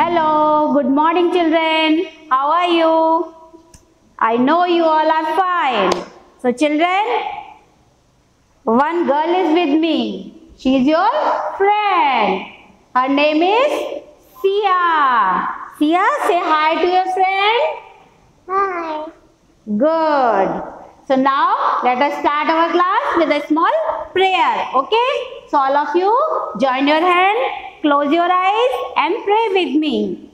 Hello, good morning children. How are you? I know you all are fine. So children, one girl is with me. She is your friend. Her name is Sia. Sia, say hi to your friend. Hi. Good. So now let us start our class with a small prayer. Okay? So all of you join your hand, close your eyes and pray with me.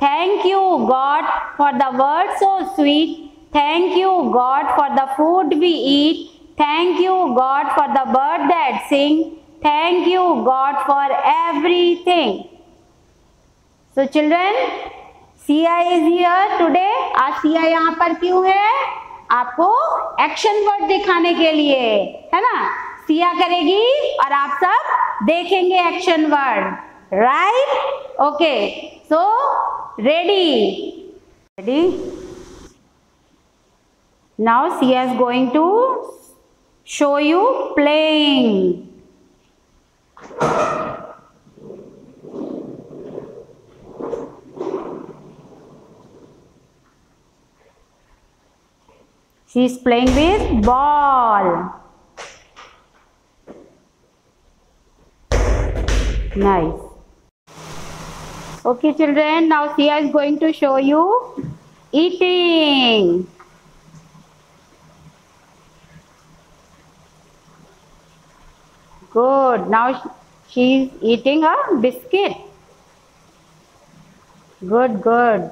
Thank you God for the word so sweet. Thank you God for the food we eat. Thank you God for the bird that sing. Thank you God for everything. So children, Siya is here today आज सिया यहाँ पर क्यों है आपको action word दिखाने के लिए है ना सिया करेगी और आप सब देखेंगे action word right okay so ready ready now she is going to show you playing She is playing with ball. Nice. Okay children, now Sia is going to show you eating. Good. Now she is eating a biscuit. Good, good.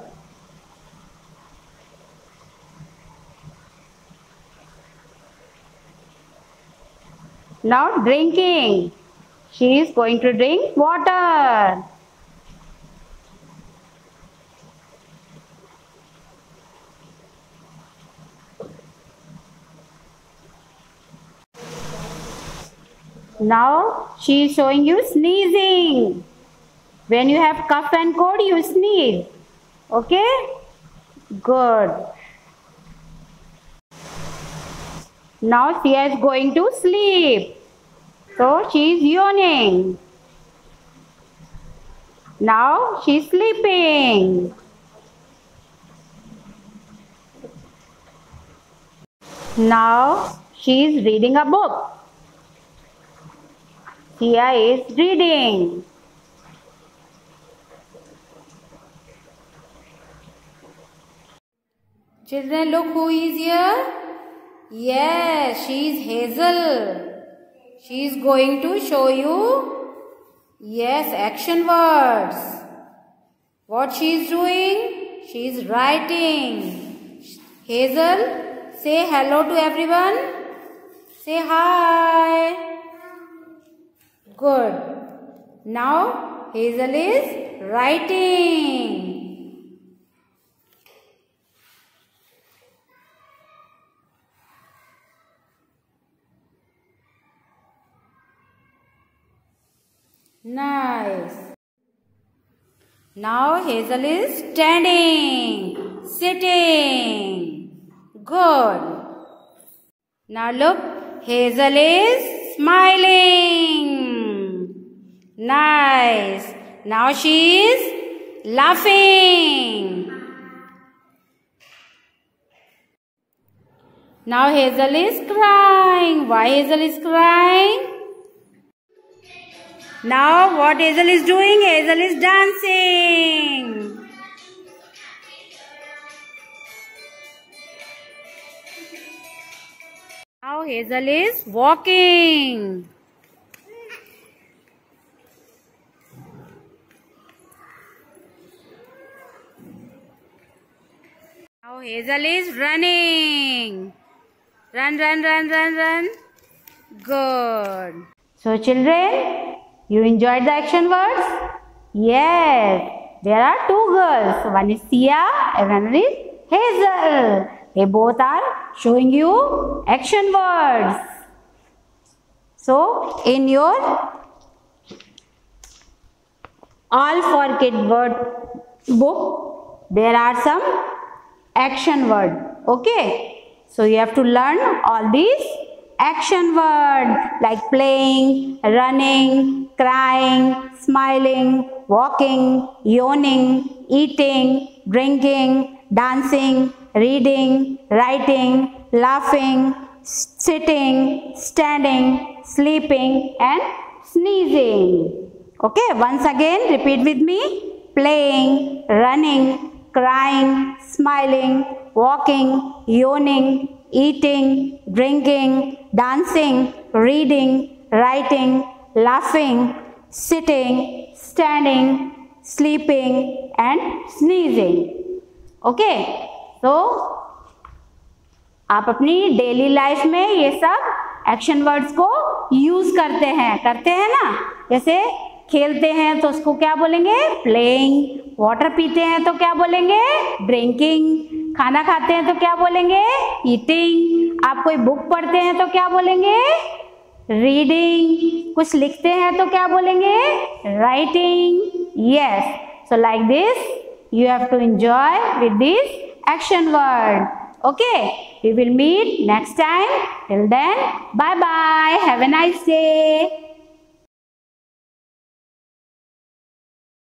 Now drinking. She is going to drink water. Now she is showing you sneezing. When you have cough and cold, you sneeze. Okay? Good. Now she is going to sleep. So she is yawning. Now she is sleeping. Now she is reading a book. Sia is reading. Children, look who is here. Yes, she is Hazel. She is going to show you, yes, action words. What she is doing? She is writing. Hazel, say hello to everyone. Say hi. Good. Now, Hazel is writing. Nice. Now Hazel is standing, sitting. Good. Now look, Hazel is smiling. Nice. Now she is laughing. Now Hazel is crying. Why Hazel is crying? Now what Hazel is doing? Hazel is dancing. Now Hazel is walking. Now Hazel is running. Run, run, run, run, run. Good. So children, you enjoyed the action words? Yes. There are two girls. One is Sia and one is Hazel. They both are showing you action words. So, in your All for Kid word book, there are some action word. Okay. So, you have to learn all these action word like playing, running, crying, smiling, walking, yawning, eating, drinking, dancing, reading, writing, laughing, sitting, standing, sleeping and sneezing. Okay, once again repeat with me. Playing, running, crying, smiling, walking, yawning, eating, drinking, dancing, reading, writing, laughing, sitting, standing, sleeping and sneezing. Okay, so आप अपनी daily life में ये सब action words को use करते हैं। करते हैं ना? जैसे खेलते हैं तो उसको क्या बोलेंगे? प्लेइंग वाटर पीते हैं तो क्या बोलेंगे? ड्रिंकिंग खाना खाते हैं तो क्या बोलेंगे? ईटिंग आप कोई बुक पढ़ते हैं तो क्या बोलेंगे? रीडिंग कुछ लिखते हैं तो क्या बोलेंगे? Writing yes so like this you have to enjoy with this action word okay we will meet next time till then bye bye have a nice day